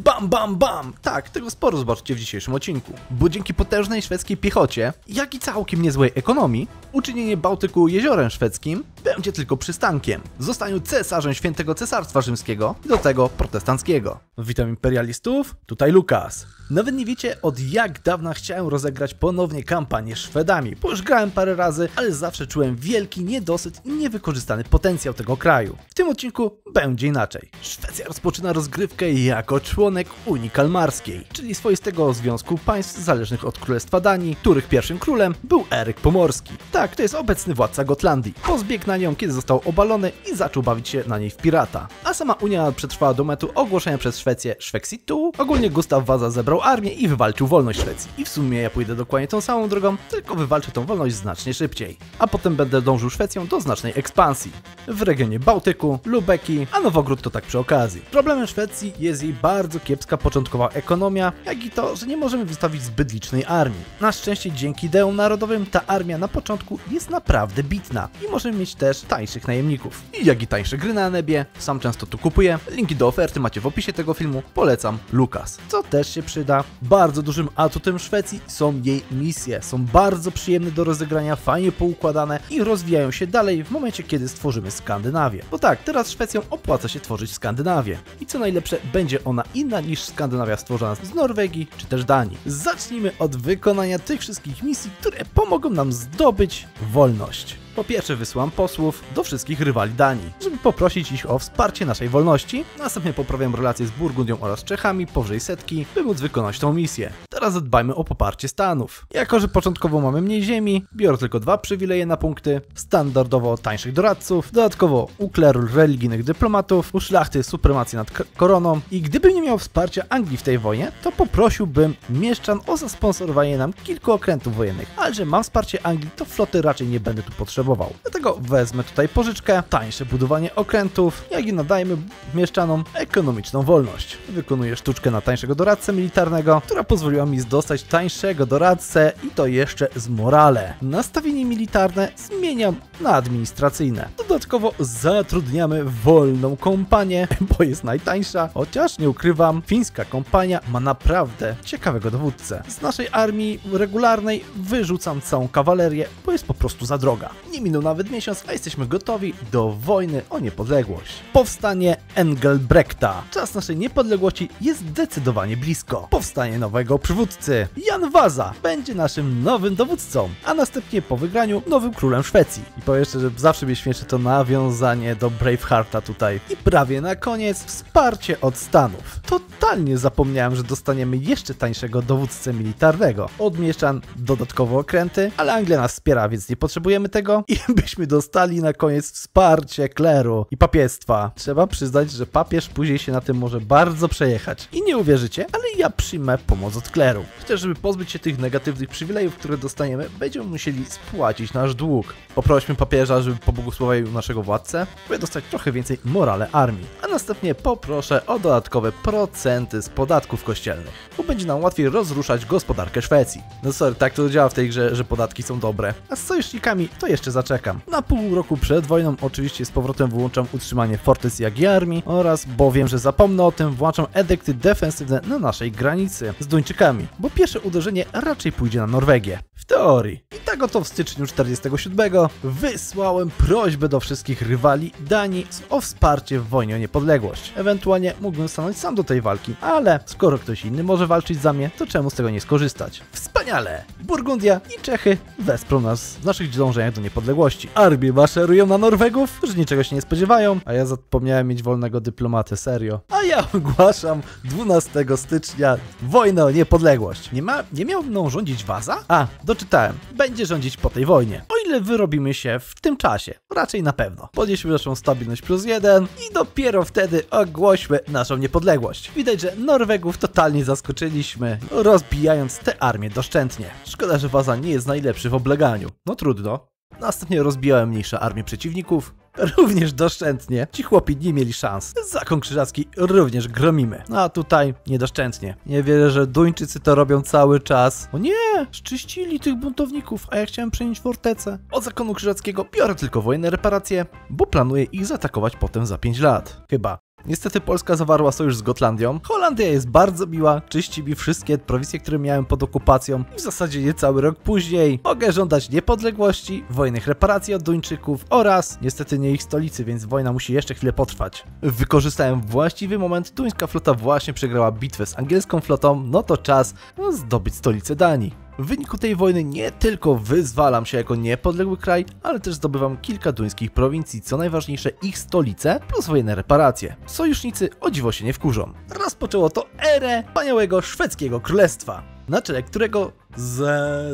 Bam, bam, bam! Tak, tego sporo zobaczycie w dzisiejszym odcinku. Bo dzięki potężnej szwedzkiej piechocie, jak i całkiem niezłej ekonomii, uczynienie Bałtyku jeziorem szwedzkim będzie tylko przystankiem. Zostaniu cesarzem świętego cesarstwa rzymskiego i do tego protestanckiego. Witam imperialistów, tutaj Lukas. Nawet nie wiecie od jak dawna chciałem rozegrać ponownie kampanię Szwedami, bo już grałem parę razy, ale zawsze czułem wielki niedosyt i niewykorzystany potencjał tego kraju. W tym odcinku będzie inaczej. Szwecja rozpoczyna rozgrywkę jako członek Unii Kalmarskiej, czyli swoistego związku państw zależnych od Królestwa Danii, których pierwszym królem był Eryk Pomorski. Tak, to jest obecny władca Gotlandii. Pozbiegł na nią, kiedy został obalony i zaczął bawić się na niej w pirata. A sama Unia przetrwała do momentu ogłoszenia przez Szwecję Szweksitu. Ogólnie Gustaw Waza zebrał armię i wywalczył wolność Szwecji. I w sumie ja pójdę dokładnie tą samą drogą, tylko wywalczę tą wolność znacznie szybciej. A potem będę dążył Szwecją do znacznej ekspansji. W regionie Bałtyku, Lubeki, a Nowogród to tak przy okazji. Problemem Szwecji jest jej bardzo kiepska początkowa ekonomia, jak i to, że nie możemy wystawić zbyt licznej armii. Na szczęście dzięki ideom narodowym ta armia na początku jest naprawdę bitna i możemy mieć też tańszych najemników. I jak i tańsze gry na nebie, sam często tu kupuję. Linki do oferty macie w opisie tego filmu. Polecam Lukas. Co też się przyda. Bardzo dużym atutem Szwecji są jej misje. Są bardzo przyjemne do rozegrania, fajnie poukładane i rozwijają się dalej w momencie, kiedy stworzymy Skandynawię. Bo tak, teraz Szwecją opłaca się tworzyć Skandynawię. I co najlepsze, będzie ona inna niż Skandynawia stworzona z Norwegii czy też Danii. Zacznijmy od wykonania tych wszystkich misji, które pomogą nam zdobyć wolność. Po pierwsze wysyłam posłów do wszystkich rywali Danii, żeby poprosić ich o wsparcie naszej wolności. Następnie poprawiam relacje z Burgundią oraz Czechami powyżej setki, by móc wykonać tą misję. Teraz zadbajmy o poparcie Stanów. Jako, że początkowo mamy mniej ziemi, biorę tylko dwa przywileje na punkty, standardowo tańszych doradców, dodatkowo u kleru religijnych dyplomatów, u szlachty supremację nad koroną i gdybym nie miał wsparcia Anglii w tej wojnie, to poprosiłbym mieszczan o zasponsorowanie nam kilku okrętów wojennych, ale że mam wsparcie Anglii, to floty raczej nie będę tu potrzebował. Dlatego wezmę tutaj pożyczkę, tańsze budowanie okrętów, jak i nadajmy mieszczanom ekonomiczną wolność. Wykonuję sztuczkę na tańszego doradcę militarnego, która pozwoliła mi dostać tańszego doradcę i to jeszcze z morale. Nastawienie militarne zmieniam na administracyjne. Dodatkowo zatrudniamy wolną kompanię, bo jest najtańsza, chociaż nie ukrywam, fińska kompania ma naprawdę ciekawego dowódcę. Z naszej armii regularnej wyrzucam całą kawalerię, bo jest po prostu za droga. Nie minął nawet miesiąc, a jesteśmy gotowi do wojny o niepodległość. Powstanie Engelbrekta. Czas naszej niepodległości jest zdecydowanie blisko. Powstanie nowego przywódcy. Jan Waza będzie naszym nowym dowódcą, a następnie po wygraniu nowym królem Szwecji. I powiem jeszcze, że zawsze mnie śmieszy to nawiązanie do Bravehearta tutaj. I prawie na koniec wsparcie od Stanów. Totalnie zapomniałem, że dostaniemy jeszcze tańszego dowódcę militarnego. Od mieszczan dodatkowo okręty, ale Anglia nas wspiera, więc nie potrzebujemy tego. I byśmy dostali na koniec wsparcie kleru i papiestwa. Trzeba przyznać, że papież później się na tym może bardzo przejechać. I nie uwierzycie, ale ja przyjmę pomoc od kleru. Chociaż żeby pozbyć się tych negatywnych przywilejów, które dostaniemy, będziemy musieli spłacić nasz dług. Poprośmy papieża, żeby pobłogosławił naszego władcę, by dostać trochę więcej morale armii. A następnie poproszę o dodatkowe procenty z podatków kościelnych, bo będzie nam łatwiej rozruszać gospodarkę Szwecji. No sorry, tak to działa w tej grze, że podatki są dobre. A z sojusznikami to jeszcze zaczekam. Na pół roku przed wojną oczywiście z powrotem wyłączam utrzymanie fortec jak i armii oraz, bo wiem, że zapomnę o tym, włączam edykty defensywne na naszej granicy z Duńczykami, bo pierwsze uderzenie raczej pójdzie na Norwegię. W teorii. Tak oto w styczniu 47 wysłałem prośbę do wszystkich rywali Danii o wsparcie w wojnie o niepodległość. Ewentualnie mógłbym stanąć sam do tej walki, ale skoro ktoś inny może walczyć za mnie, to czemu z tego nie skorzystać? Wspaniale! Burgundia i Czechy wesprą nas w naszych dążeniach do niepodległości. Armie maszerują na Norwegów, że niczego się nie spodziewają, a ja zapomniałem mieć wolnego dyplomatę, serio. A ja ogłaszam 12 stycznia wojnę o niepodległość. Nie, ma, nie miał mną rządzić Waza? A, doczytałem. Będzie rządzić po tej wojnie. O ile wyrobimy się w tym czasie. Raczej na pewno. Podnieśmy naszą stabilność plus jeden i dopiero wtedy ogłośmy naszą niepodległość. Widać, że Norwegów totalnie zaskoczyliśmy, rozbijając te armie doszczętnie. Szkoda, że Waza nie jest najlepszy w obleganiu. No trudno. Następnie rozbijałem mniejsze armie przeciwników, również doszczętnie. Ci chłopi nie mieli szans. Zakon krzyżacki również gromimy. No a tutaj niedoszczętnie. Nie wierzę, że Duńczycy to robią cały czas. O nie! Szczyścili tych buntowników, a ja chciałem przejąć fortecę. Od zakonu krzyżackiego biorę tylko wojenne reparacje, bo planuję ich zaatakować potem za 5 lat. Chyba. Niestety Polska zawarła sojusz z Gotlandią. Holandia jest bardzo miła, czyści mi wszystkie prowincje, które miałem pod okupacją i w zasadzie niecały rok później mogę żądać niepodległości, wojennych reparacji od Duńczyków oraz niestety nie ich stolicy, więc wojna musi jeszcze chwilę potrwać. Wykorzystałem właściwy moment, duńska flota właśnie przegrała bitwę z angielską flotą, no to czas zdobyć stolicę Danii. W wyniku tej wojny nie tylko wyzwalam się jako niepodległy kraj, ale też zdobywam kilka duńskich prowincji, co najważniejsze ich stolice plus wojenne reparacje. Sojusznicy o dziwo się nie wkurzą. Rozpoczęło to erę wspaniałego szwedzkiego królestwa, na czele którego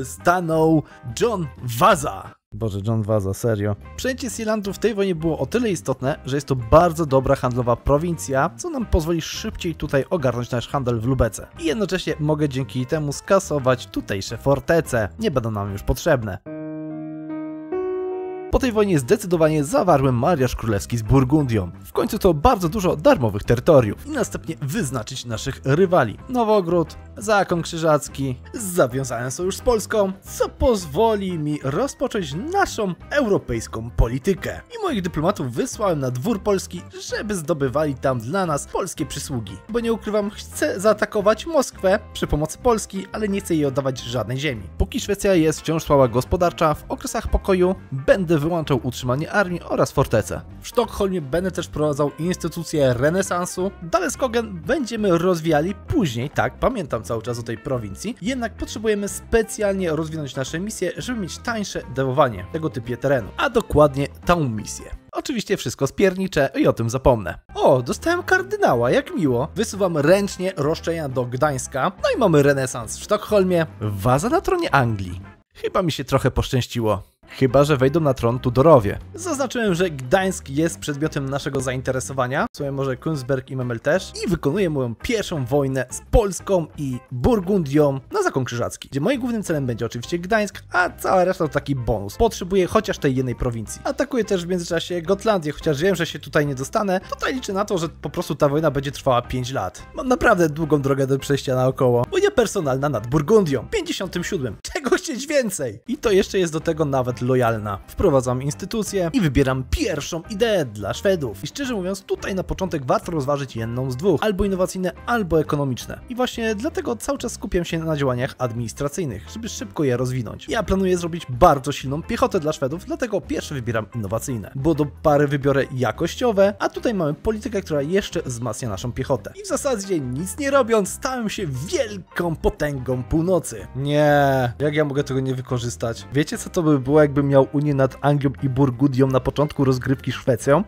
stanął John Waza. Boże, John Waza, serio. Przejęcie Sealandu w tej wojnie było o tyle istotne, że jest to bardzo dobra handlowa prowincja, co nam pozwoli szybciej tutaj ogarnąć nasz handel w Lubece. I jednocześnie mogę dzięki temu skasować tutejsze fortece. Nie będą nam już potrzebne. Po tej wojnie zdecydowanie zawarłem mariaż królewski z Burgundią. W końcu to bardzo dużo darmowych terytoriów i następnie wyznaczyć naszych rywali. Nowogród, Zakon Krzyżacki, zawiązałem sojusz z Polską, co pozwoli mi rozpocząć naszą europejską politykę. I moich dyplomatów wysłałem na dwór Polski, żeby zdobywali tam dla nas polskie przysługi. Bo nie ukrywam, chcę zaatakować Moskwę przy pomocy Polski, ale nie chcę jej oddawać żadnej ziemi. Póki Szwecja jest wciąż słaba gospodarcza, w okresach pokoju będę wyłączał utrzymanie armii oraz fortece. W Sztokholmie będę też wprowadzał instytucję renesansu. Daleskogen będziemy rozwijali później, tak, pamiętam cały czas o tej prowincji, jednak potrzebujemy specjalnie rozwinąć nasze misje, żeby mieć tańsze dewowanie tego typie terenu, a dokładnie tą misję. Oczywiście wszystko spiernicze i o tym zapomnę. O, dostałem kardynała, jak miło. Wysuwam ręcznie roszczenia do Gdańska. No i mamy renesans w Sztokholmie. Waza na tronie Anglii. Chyba mi się trochę poszczęściło. Chyba, że wejdą na tron Tudorowie. Zaznaczyłem, że Gdańsk jest przedmiotem naszego zainteresowania, w sumie może Kunzberg i Memel też, i wykonuję moją pierwszą wojnę z Polską i Burgundią na Zakon Krzyżacki, gdzie moim głównym celem będzie oczywiście Gdańsk, a cała reszta to taki bonus. Potrzebuję chociaż tej jednej prowincji. Atakuję też w międzyczasie Gotlandię, chociaż wiem, że się tutaj nie dostanę, tutaj liczę na to, że po prostu ta wojna będzie trwała 5 lat. Mam naprawdę długą drogę do przejścia naokoło. Wojna personalna nad Burgundią, 57. Czego chcieć więcej? I to jeszcze jest do tego nawet lojalna. Wprowadzam instytucję i wybieram pierwszą ideę dla Szwedów. I szczerze mówiąc, tutaj na początek warto rozważyć jedną z dwóch. Albo innowacyjne, albo ekonomiczne. I właśnie dlatego cały czas skupiam się na działaniach administracyjnych, żeby szybko je rozwinąć. Ja planuję zrobić bardzo silną piechotę dla Szwedów, dlatego pierwsze wybieram innowacyjne. Bo do pary wybiorę jakościowe, a tutaj mamy politykę, która jeszcze wzmacnia naszą piechotę. I w zasadzie nic nie robiąc, stałem się wielką potęgą północy. Nie, jak ja mogę tego nie wykorzystać? Wiecie co to by było, jakbym miał Unię nad Anglią i Burgundią na początku rozgrywki Szwecją?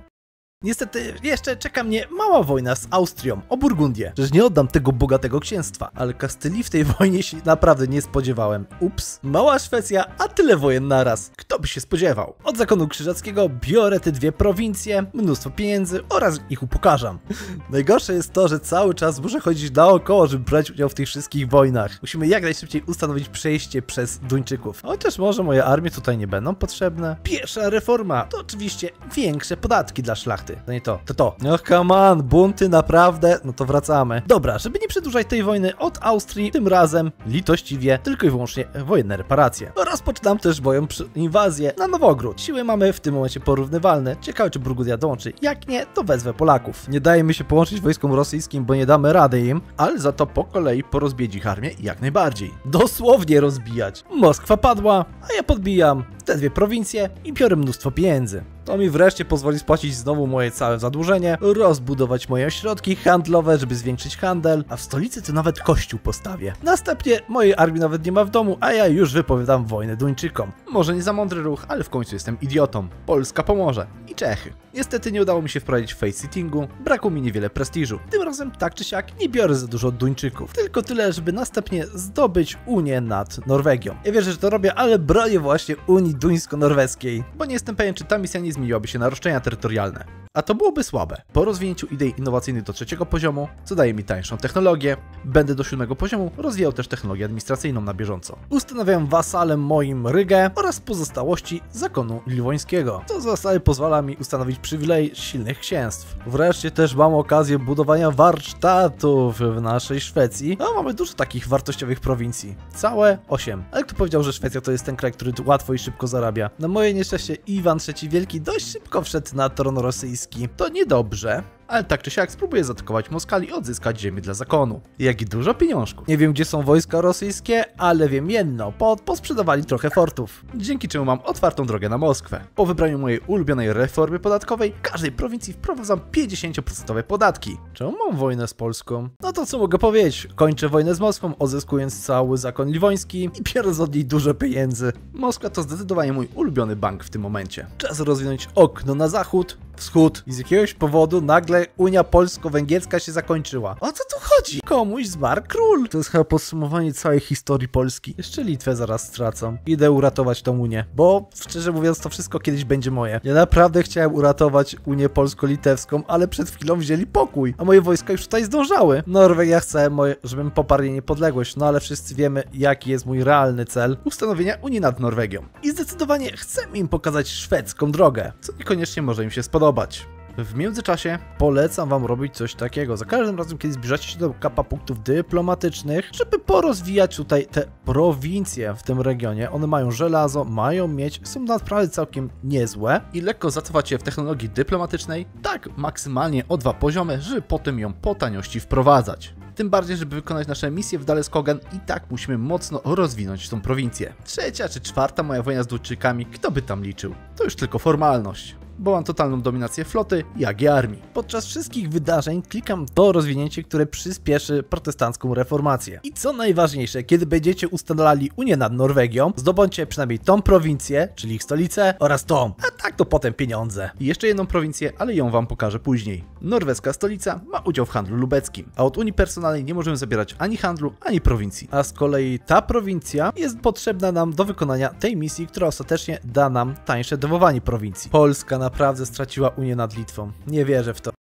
Niestety jeszcze czeka mnie mała wojna z Austrią o Burgundię. Przecież nie oddam tego bogatego księstwa, ale Kastylii w tej wojnie się naprawdę nie spodziewałem. Ups, mała Szwecja, a tyle wojen naraz. Kto by się spodziewał? Od zakonu krzyżackiego biorę te dwie prowincje, mnóstwo pieniędzy oraz ich upokarzam. Najgorsze jest to, że cały czas muszę chodzić naokoło, żeby brać udział w tych wszystkich wojnach. Musimy jak najszybciej ustanowić przejście przez Duńczyków. Chociaż może moje armie tutaj nie będą potrzebne. Pierwsza reforma to oczywiście większe podatki dla szlachty. To nie to, to to. Och, come on, bunty naprawdę? No to wracamy. Dobra, żeby nie przedłużać tej wojny od Austrii, tym razem litościwie tylko i wyłącznie wojenne reparacje. Rozpoczynam też moją inwazję na Nowogród. Siły mamy w tym momencie porównywalne. Ciekawe, czy Burgundia dołączy. Jak nie, to wezwę Polaków. Nie dajemy się połączyć wojskom rosyjskim, bo nie damy rady im, ale za to po kolei porozbieć ich armię jak najbardziej. Dosłownie rozbijać. Moskwa padła, a ja podbijam te dwie prowincje i biorę mnóstwo pieniędzy. To mi wreszcie pozwoli spłacić znowu moje całe zadłużenie, rozbudować moje ośrodki handlowe, żeby zwiększyć handel, a w stolicy to nawet kościół postawię. Następnie mojej armii nawet nie ma w domu, a ja już wypowiadam wojnę Duńczykom. Może nie za mądry ruch, ale w końcu jestem idiotą. Polska pomoże. I Czechy. Niestety nie udało mi się wprowadzić face-sittingu, brakło mi niewiele prestiżu. Tym razem tak czy siak nie biorę za dużo Duńczyków, tylko tyle, żeby następnie zdobyć Unię nad Norwegią. Ja wierzę, że to robię, ale bronię właśnie Unii duńsko-norweskiej, bo nie jestem pewien, czy ta misja nie zmieniłaby się na roszczenia terytorialne. A to byłoby słabe. Po rozwinięciu idei innowacyjnych do trzeciego poziomu, co daje mi tańszą technologię, będę do siódmego poziomu rozwijał też technologię administracyjną na bieżąco. Ustanawiam wasalem moim Rygę oraz pozostałości zakonu liwońskiego, co w zasadzie pozwala mi ustanowić przywilej silnych księstw. Wreszcie też mam okazję budowania warsztatów w naszej Szwecji. No, mamy dużo takich wartościowych prowincji. Całe 8. Ale kto powiedział, że Szwecja to jest ten kraj, który łatwo i szybko zarabia? Na moje nieszczęście Iwan III Wielki dość szybko wszedł na tron rosyjski. To niedobrze, ale tak czy siak spróbuję zaatakować Moskal i odzyskać ziemię dla zakonu. Jak i dużo pieniążków. Nie wiem gdzie są wojska rosyjskie, ale wiem jedno, po, posprzedawali trochę fortów. Dzięki czemu mam otwartą drogę na Moskwę. Po wybraniu mojej ulubionej reformy podatkowej, każdej prowincji wprowadzam 50% podatki. Czemu mam wojnę z Polską? No to co mogę powiedzieć? Kończę wojnę z Moskwą, odzyskując cały zakon liwoński i biorąc od niej dużo pieniędzy. Moskwa to zdecydowanie mój ulubiony bank w tym momencie. Czas rozwinąć okno na zachód, wschód i z jakiegoś powodu nagle Unia Polsko-Węgierska się zakończyła. O co tu chodzi? Komuś zmarł król. To jest chyba podsumowanie całej historii Polski. Jeszcze Litwę zaraz stracą. Idę uratować tą Unię, bo szczerze mówiąc to wszystko kiedyś będzie moje. Ja naprawdę chciałem uratować Unię Polsko-Litewską, ale przed chwilą wzięli pokój, a moje wojska już tutaj zdążały. Norwegia chce, moje, żebym poparł jej niepodległość, no ale wszyscy wiemy jaki jest mój realny cel. Ustanowienia Unii nad Norwegią. I zdecydowanie chcę im pokazać szwedzką drogę, co niekoniecznie może im się spodobać. W międzyczasie polecam wam robić coś takiego. Za każdym razem, kiedy zbliżacie się do kapa punktów dyplomatycznych, żeby porozwijać tutaj te prowincje w tym regionie. One mają żelazo, mają mieć, są naprawdę całkiem niezłe i lekko zacofać je w technologii dyplomatycznej, tak maksymalnie o dwa poziomy, żeby potem ją po taniości wprowadzać. Tym bardziej, żeby wykonać nasze misje w Daleskogen i tak musimy mocno rozwinąć tą prowincję. Trzecia czy czwarta moja wojna z Duńczykami, kto by tam liczył? To już tylko formalność bo mam totalną dominację floty, jak i armii. Podczas wszystkich wydarzeń klikam to rozwinięcie, które przyspieszy protestancką reformację. I co najważniejsze, kiedy będziecie ustalali Unię nad Norwegią, zdobądźcie przynajmniej tą prowincję, czyli ich stolicę, oraz tą, a tak to potem pieniądze. I jeszcze jedną prowincję, ale ją wam pokażę później. Norweska stolica ma udział w handlu lubeckim, a od Unii Personalnej nie możemy zabierać ani handlu, ani prowincji. A z kolei ta prowincja jest potrzebna nam do wykonania tej misji, która ostatecznie da nam tańsze dewowanie prowincji. Polska na naprawdę straciła Unię nad Litwą. Nie wierzę w to.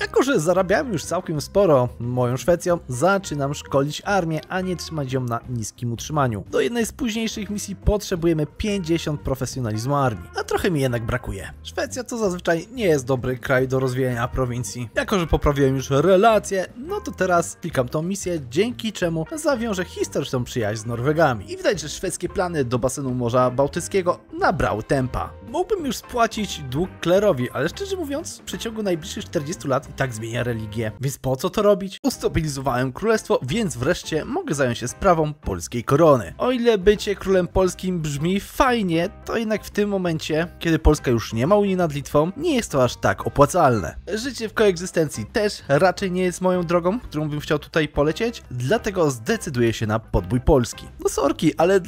Jako, że zarabiałem już całkiem sporo moją Szwecją, zaczynam szkolić armię, a nie trzymać ją na niskim utrzymaniu. Do jednej z późniejszych misji potrzebujemy 50 profesjonalizmu armii, a trochę mi jednak brakuje. Szwecja to zazwyczaj nie jest dobry kraj do rozwijania prowincji. Jako, że poprawiłem już relacje, no to teraz klikam tą misję, dzięki czemu zawiążę historyczną przyjaźń z Norwegami. I widać, że szwedzkie plany do basenu Morza Bałtyckiego nabrały tempa. Mógłbym już spłacić dług klerowi, ale szczerze mówiąc, w przeciągu najbliższych 40 lat i tak zmienia religię. Więc po co to robić? Ustabilizowałem królestwo, więc wreszcie mogę zająć się sprawą polskiej korony. O ile bycie królem polskim brzmi fajnie, to jednak w tym momencie, kiedy Polska już nie ma Unii nad Litwą, nie jest to aż tak opłacalne. Życie w koegzystencji też raczej nie jest moją drogą, którą bym chciał tutaj polecieć, dlatego zdecyduję się na podbój Polski. No sorki, ale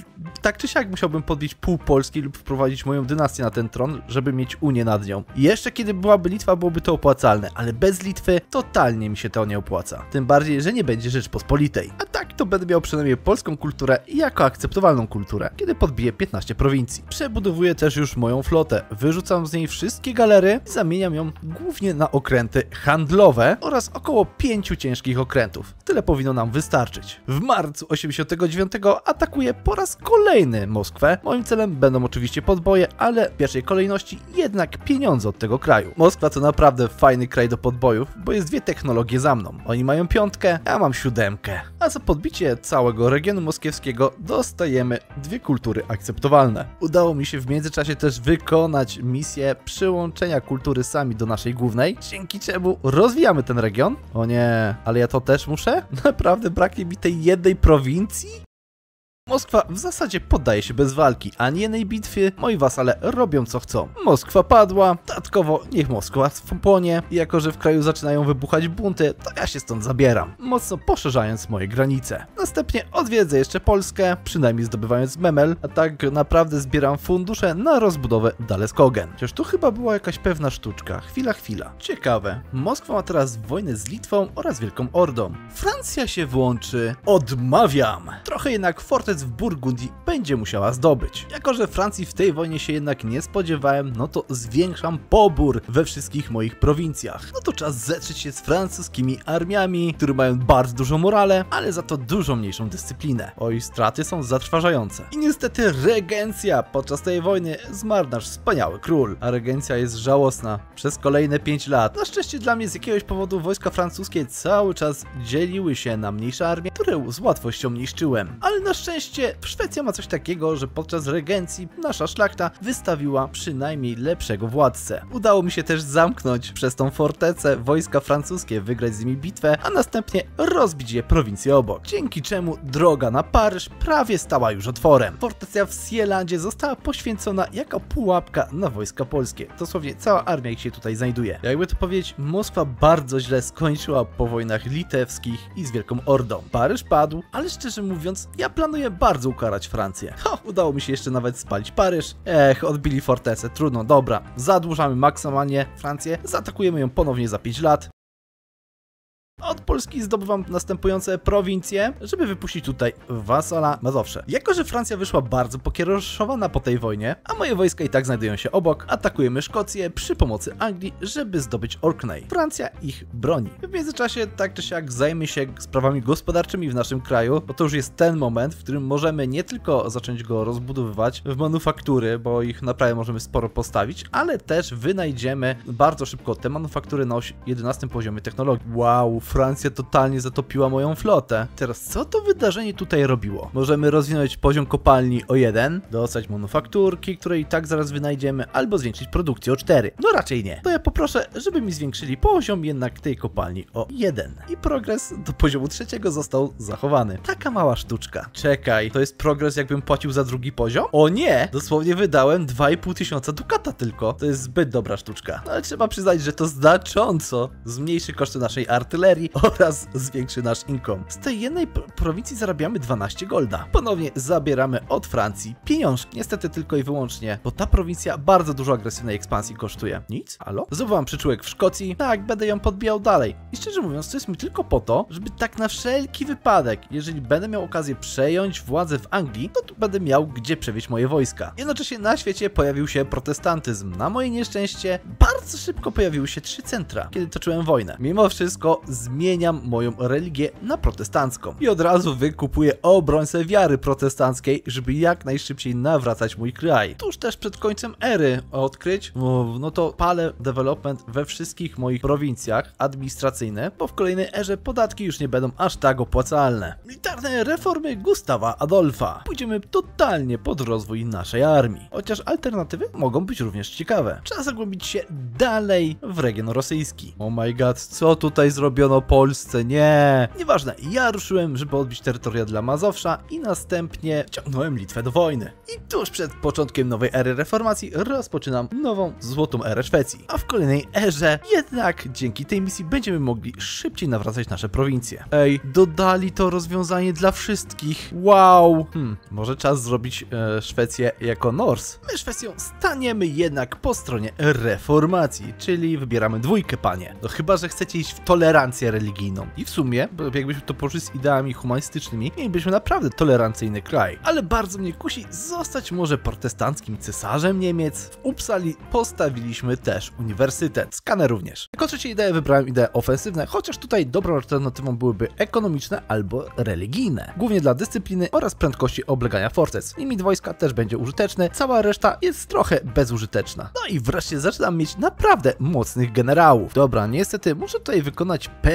tak czy siak musiałbym podbić pół Polski lub wprowadzić moją dynastię na ten tron, żeby mieć Unię nad nią. I jeszcze kiedy byłaby Litwa, byłoby to opłacalne, ale bez Litwy totalnie mi się to nie opłaca. Tym bardziej, że nie będzie Rzeczpospolitej. A tak to będę miał przynajmniej polską kulturę jako akceptowalną kulturę, kiedy podbiję 15 prowincji. Przebudowuję też już moją flotę, wyrzucam z niej wszystkie galery i zamieniam ją głównie na okręty handlowe oraz około 5 ciężkich okrętów. Tyle powinno nam wystarczyć. W marcu 89 atakuję po raz kolejny Moskwę. Moim celem będą oczywiście podboje, ale w pierwszej kolejności jednak pieniądze od tego kraju. Moskwa to naprawdę fajny kraj do podbojów, bo jest dwie technologie za mną. Oni mają piątkę, ja mam siódemkę. A za podbicie całego regionu moskiewskiego dostajemy dwie kultury akceptowalne. Udało mi się w międzyczasie też wykonać misję przyłączenia kultury sami do naszej głównej, dzięki czemu rozwijamy ten region. O nie, ale ja to też muszę? Naprawdę braknie mi tej jednej prowincji? Moskwa w zasadzie poddaje się bez walki, ani jednej bitwy moi wasale robią co chcą. Moskwa padła, dodatkowo niech Moskwa płonie, jako że w kraju zaczynają wybuchać bunty, to ja się stąd zabieram, mocno poszerzając moje granice. Następnie odwiedzę jeszcze Polskę, przynajmniej zdobywając memel, a tak naprawdę zbieram fundusze na rozbudowę Daleskogen. Chociaż tu chyba była jakaś pewna sztuczka, chwila, chwila. Ciekawe, Moskwa ma teraz wojnę z Litwą oraz Wielką Ordą. Francja się włączy, odmawiam. Trochę jednak w Burgundii będzie musiała zdobyć. Jako, że Francji w tej wojnie się jednak nie spodziewałem, no to zwiększam pobór we wszystkich moich prowincjach. No to czas zetrzeć się z francuskimi armiami, które mają bardzo dużą morale, ale za to dużo mniejszą dyscyplinę. Oj, straty są zatrważające. I niestety regencja podczas tej wojny zmarł nasz wspaniały król. A regencja jest żałosna przez kolejne 5 lat. Na szczęście dla mnie z jakiegoś powodu wojska francuskie cały czas dzieliły się na mniejsze armie, które z łatwością niszczyłem. Ale na szczęście szczęście Szwecja ma coś takiego, że podczas regencji nasza szlachta wystawiła przynajmniej lepszego władcę. Udało mi się też zamknąć przez tą fortecę wojska francuskie, wygrać z nimi bitwę, a następnie rozbić je prowincję obok. Dzięki czemu droga na Paryż prawie stała już otworem. Fortecja w Sielandzie została poświęcona jako pułapka na wojska polskie. Dosłownie cała armia ich się tutaj znajduje. Jakby to powiedzieć, Moskwa bardzo źle skończyła po wojnach litewskich i z Wielką Ordą. Paryż padł, ale szczerze mówiąc, ja planuję bardzo ukarać Francję. Ho, udało mi się jeszcze nawet spalić Paryż. Ech, odbili fortecę, trudno, dobra. Zadłużamy maksymalnie Francję, zaatakujemy ją ponownie za 5 lat. Od Polski zdobywam następujące prowincje, żeby wypuścić tutaj wasala Mazowsze. Jako, że Francja wyszła bardzo pokiereszowana po tej wojnie, a moje wojska i tak znajdują się obok, atakujemy Szkocję przy pomocy Anglii, żeby zdobyć Orkney. Francja ich broni. W międzyczasie tak czy siak zajmie się sprawami gospodarczymi w naszym kraju, bo to już jest ten moment, w którym możemy nie tylko zacząć go rozbudowywać w manufaktury, bo ich naprawdę możemy sporo postawić, ale też wynajdziemy bardzo szybko te manufaktury na 11 poziomie technologii. Wow, Francja totalnie zatopiła moją flotę. Teraz co to wydarzenie tutaj robiło? Możemy rozwinąć poziom kopalni o 1, dostać manufakturki, które i tak zaraz wynajdziemy, albo zwiększyć produkcję o 4. No raczej nie. To ja poproszę, żeby mi zwiększyli poziom jednak tej kopalni o 1. I progres do poziomu trzeciego został zachowany. Taka mała sztuczka. Czekaj, to jest progres jakbym płacił za drugi poziom? O nie! Dosłownie wydałem 2,5 tysiąca dukata tylko. To jest zbyt dobra sztuczka. No, ale trzeba przyznać, że to znacząco zmniejszy koszty naszej artylerii oraz zwiększy nasz income. Z tej jednej prowincji zarabiamy 12 golda. Ponownie zabieramy od Francji pieniążki. Niestety tylko i wyłącznie, bo ta prowincja bardzo dużo agresywnej ekspansji kosztuje. Nic? Halo? Zdobyłam przyczółek w Szkocji. Tak, będę ją podbijał dalej. I szczerze mówiąc, to jest mi tylko po to, żeby tak na wszelki wypadek, jeżeli będę miał okazję przejąć władzę w Anglii, to tu będę miał gdzie przewieźć moje wojska. Jednocześnie na świecie pojawił się protestantyzm. Na moje nieszczęście bardzo szybko pojawiły się trzy centra, kiedy toczyłem wojnę. Mimo wszystko zmieniam moją religię na protestancką i od razu wykupuję obrońcę wiary protestanckiej, żeby jak najszybciej nawracać mój kraj. Tuż też przed końcem ery odkryć, no to palę development we wszystkich moich prowincjach administracyjne, bo w kolejnej erze podatki już nie będą aż tak opłacalne. Militarne reformy Gustawa Adolfa. Pójdziemy totalnie pod rozwój naszej armii. Chociaż alternatywy mogą być również ciekawe. Trzeba zagłębić się dalej w region rosyjski. Oh my god, co tutaj zrobiono Polsce, nie. Nieważne, ja ruszyłem, żeby odbić terytoria dla Mazowsza i następnie ciągnąłem Litwę do wojny. I tuż przed początkiem nowej ery reformacji rozpoczynam nową złotą erę Szwecji. A w kolejnej erze jednak dzięki tej misji będziemy mogli szybciej nawracać nasze prowincje. Ej, dodali to rozwiązanie dla wszystkich. Wow. Hmm, może czas zrobić e, Szwecję jako Nors. My Szwecją staniemy jednak po stronie reformacji, czyli wybieramy dwójkę, panie. No chyba, że chcecie iść w tolerancję religijną. I w sumie, jakbyśmy to poszli z ideami humanistycznymi, mielibyśmy naprawdę tolerancyjny kraj. Ale bardzo mnie kusi zostać może protestanckim cesarzem Niemiec. W Uppsali postawiliśmy też uniwersytet. Skanę również. Jako trzeciej ideę wybrałem idee ofensywne, chociaż tutaj dobrą alternatywą byłyby ekonomiczne albo religijne. Głównie dla dyscypliny oraz prędkości oblegania fortec. Limit wojska też będzie użyteczny, cała reszta jest trochę bezużyteczna. No i wreszcie zaczynam mieć naprawdę mocnych generałów. Dobra, niestety muszę tutaj wykonać pewien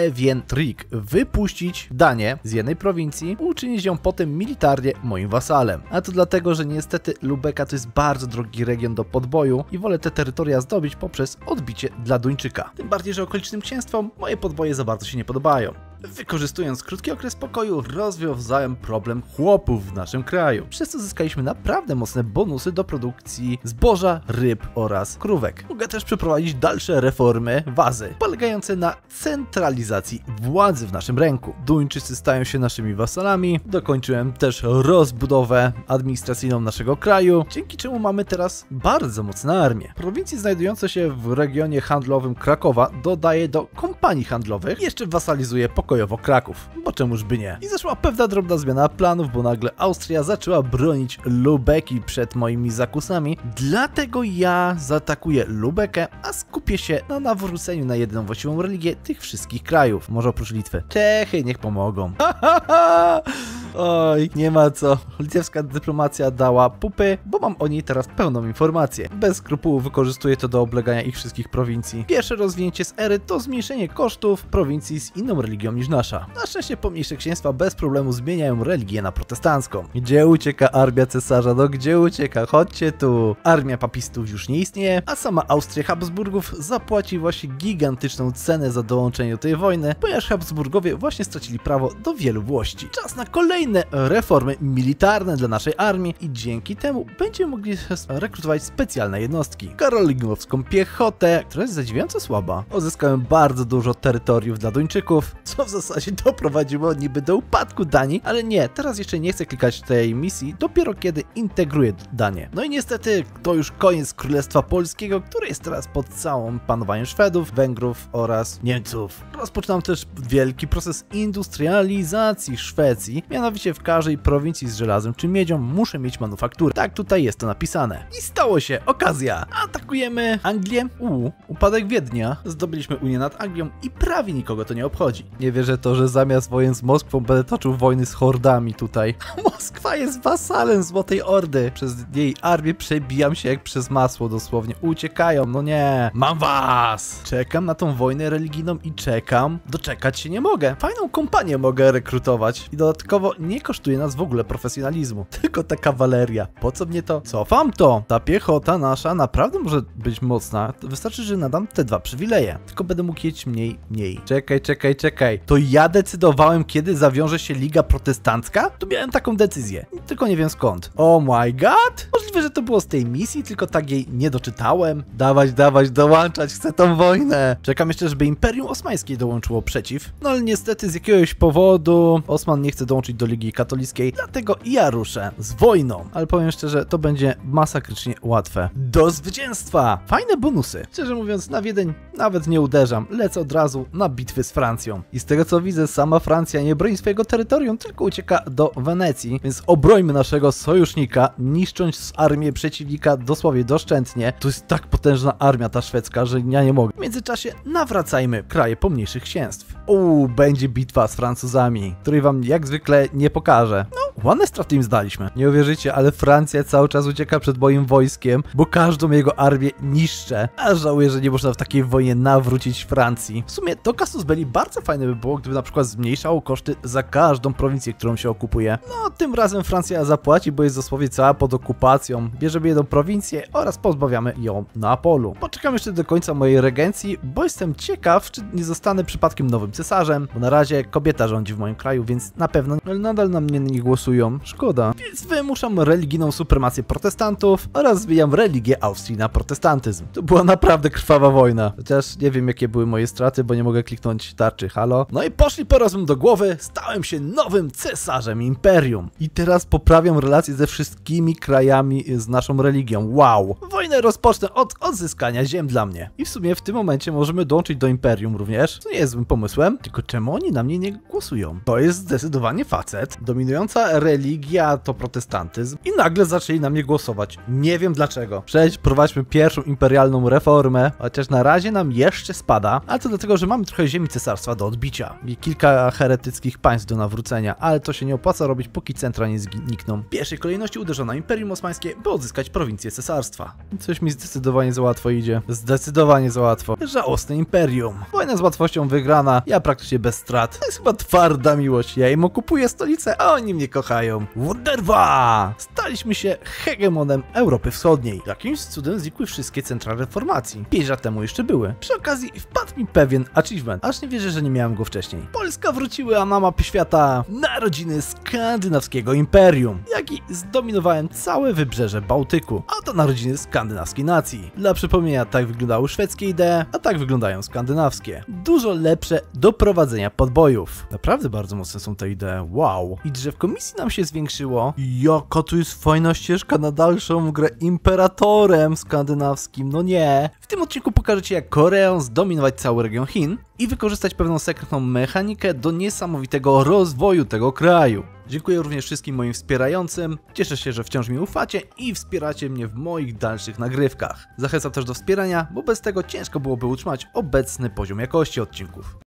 trik. Wypuścić Danię z jednej prowincji, uczynić ją potem militarnie moim wasalem. A to dlatego, że niestety Lubeka to jest bardzo drogi region do podboju i wolę te terytoria zdobyć poprzez odbicie dla Duńczyka. Tym bardziej, że okolicznym księstwom moje podboje za bardzo się nie podobają. Wykorzystując krótki okres pokoju, rozwiązałem problem chłopów w naszym kraju. Przez co zyskaliśmy naprawdę mocne bonusy do produkcji zboża, ryb oraz krówek. Mogę też przeprowadzić dalsze reformy wazy, polegające na centralizacji władzy w naszym ręku. Duńczycy stają się naszymi wasalami. Dokończyłem też rozbudowę administracyjną naszego kraju, dzięki czemu mamy teraz bardzo mocną armię. Prowincje znajdujące się w regionie handlowym Krakowa dodaję do kompanii handlowych, jeszcze wasalizuje pokojowo Kraków, bo czemuż by nie. I zaszła pewna drobna zmiana planów, bo nagle Austria zaczęła bronić Lubeki przed moimi zakusami, dlatego ja zaatakuję Lubekę, a skupię się na nawróceniu na jedną właściwą religię tych wszystkich krajów, może oprócz Litwy. Czechy niech pomogą. Oj, nie ma co. Litewska dyplomacja dała pupy, bo mam o niej teraz pełną informację. Bez skrupułów wykorzystuję to do oblegania ich wszystkich prowincji. Pierwsze rozwinięcie z ery to zmniejszenie kosztów prowincji z inną religią niż nasza. Na szczęście pomniejsze księstwa bez problemu zmieniają religię na protestancką. Gdzie ucieka armia cesarza? No gdzie ucieka? Chodźcie tu. Armia papistów już nie istnieje, a sama Austria Habsburgów zapłaci właśnie gigantyczną cenę za dołączenie do tej wojny, ponieważ Habsburgowie właśnie stracili prawo do wielu włości. Czas na kolejne reformy militarne dla naszej armii i dzięki temu będziemy mogli rekrutować specjalne jednostki. Karolingowską piechotę, która jest zadziwiająco słaba. Uzyskałem bardzo dużo terytoriów dla Duńczyków, co w zasadzie doprowadziło niby do upadku Danii, ale nie, teraz jeszcze nie chcę klikać tej misji, dopiero kiedy integruję Danię. No i niestety to już koniec Królestwa Polskiego, które jest teraz pod całym panowaniem Szwedów, Węgrów oraz Niemców. Rozpoczynam też wielki proces industrializacji Szwecji, mianowicie w każdej prowincji z żelazem czy miedzią muszę mieć manufakturę. Tak tutaj jest to napisane. I stało się, okazja! Atakujemy Anglię, u, upadek Wiednia, zdobyliśmy Unię nad Anglią i prawie nikogo to nie obchodzi. Nie wierzę to, że zamiast wojen z Moskwą będę toczył wojny z hordami tutaj. Moskwa jest wasalem Złotej Ordy. Przez jej armię przebijam się jak przez masło dosłownie. Uciekają, no nie. Mam was! Czekam na tą wojnę religijną i czekam. Doczekać się nie mogę. Fajną kompanię mogę rekrutować. I dodatkowo nie kosztuje nas w ogóle profesjonalizmu. Tylko ta kawaleria. Po co mnie to? Cofam to. Ta piechota nasza naprawdę może być mocna. Wystarczy, że nadam te dwa przywileje. Tylko będę mógł jeść mniej, mniej. Czekaj, czekaj, czekaj. To ja decydowałem, kiedy zawiąże się Liga Protestancka? To miałem taką decyzję. Tylko nie wiem skąd. Oh my god! Możliwe, że to było z tej misji, tylko tak jej nie doczytałem. Dawać, dawać, dołączać, chcę tą wojnę. Czekam jeszcze, żeby Imperium Osmańskie dołączyło przeciw. No ale niestety z jakiegoś powodu Osman nie chce dołączyć do Ligi Katolickiej, dlatego ja ruszę z wojną. Ale powiem szczerze, to będzie masakrycznie łatwe. Do zwycięstwa! Fajne bonusy. Szczerze mówiąc, na Wiedeń nawet nie uderzam. Lecę od razu na bitwy z Francją. I z tego co widzę, sama Francja nie broni swojego terytorium, tylko ucieka do Wenecji. Więc obrońmy naszego sojusznika, niszcząc armię przeciwnika dosłownie doszczętnie. To jest tak potężna armia ta szwedzka, że ja nie mogę. W międzyczasie nawracajmy kraje pomniejszych księstw. Uuu, będzie bitwa z Francuzami, której wam jak zwykle nie pokażę. No, ładne straty im zdaliśmy. Nie uwierzycie, ale Francja cały czas ucieka przed moim wojskiem, bo każdą jego armię niszczę. A żałuję, że nie można w takiej wojnie nawrócić Francji. W sumie to Casus Belli bardzo fajne by było, gdyby na przykład zmniejszało koszty za każdą prowincję, którą się okupuje. No, tym razem Francja zapłaci, bo jest dosłownie cała pod okupacją. Bierzemy jedną prowincję oraz pozbawiamy ją Neapolu. Poczekam jeszcze do końca mojej regencji, bo jestem ciekaw, czy nie zostanę przypadkiem nowym cesarzem, bo na razie kobieta rządzi w moim kraju, więc na pewno nadal na mnie nie głosują. Szkoda. Więc wymuszam religijną supremację protestantów oraz zbijam religię Austrii na protestantyzm. To była naprawdę krwawa wojna. Chociaż nie wiem jakie były moje straty, bo nie mogę kliknąć tarczy halo. No i poszli po rozum do głowy, stałem się nowym cesarzem imperium. I teraz poprawiam relacje ze wszystkimi krajami z naszą religią. Wow. Wojnę rozpocznę od odzyskania ziem dla mnie. I w sumie w tym momencie możemy dołączyć do imperium również, co nie jest złym pomysłem. Tylko czemu oni na mnie nie głosują? To jest zdecydowanie facet. Dominująca religia to protestantyzm i nagle zaczęli na mnie głosować. Nie wiem dlaczego. Przecież prowadźmy pierwszą imperialną reformę, chociaż na razie nam jeszcze spada, ale to dlatego, że mamy trochę ziemi cesarstwa do odbicia i kilka heretyckich państw do nawrócenia, ale to się nie opłaca robić, póki centra nie znikną. W pierwszej kolejności uderzono Imperium Osmańskie, by odzyskać prowincję cesarstwa. Coś mi zdecydowanie za łatwo idzie. Zdecydowanie za łatwo. Żałosne Imperium. Wojna z łatwością wygrana, ja praktycznie bez strat. To jest chyba twarda miłość. Ja im okupuję stolicę, a oni mnie kochają. Wunderwa! Staliśmy się hegemonem Europy Wschodniej. Jakimś cudem znikły wszystkie centra reformacji. Pięć lat temu jeszcze były. Przy okazji wpadł mi pewien achievement, aż nie wierzę, że nie miałem go wcześniej. Polska wróciła na mapy świata narodziny skandynawskiego imperium, jak i zdominowałem całe wybrzeże Bałtyku. A to narodziny skandynawskiej nacji. Dla przypomnienia, tak wyglądały szwedzkie idee, a tak wyglądają skandynawskie. Dużo lepsze do prowadzenia podbojów. Naprawdę bardzo mocne są te idee. Wow. I drzewko misji nam się zwiększyło. Jaka tu jest fajna ścieżka na dalszą grę imperatorem skandynawskim. No nie. W tym odcinku pokażę Ci, jak Koreą zdominować cały region Chin i wykorzystać pewną sekretną mechanikę do niesamowitego rozwoju tego kraju. Dziękuję również wszystkim moim wspierającym. Cieszę się, że wciąż mi ufacie i wspieracie mnie w moich dalszych nagrywkach. Zachęcam też do wspierania, bo bez tego ciężko byłoby utrzymać obecny poziom jakości odcinków.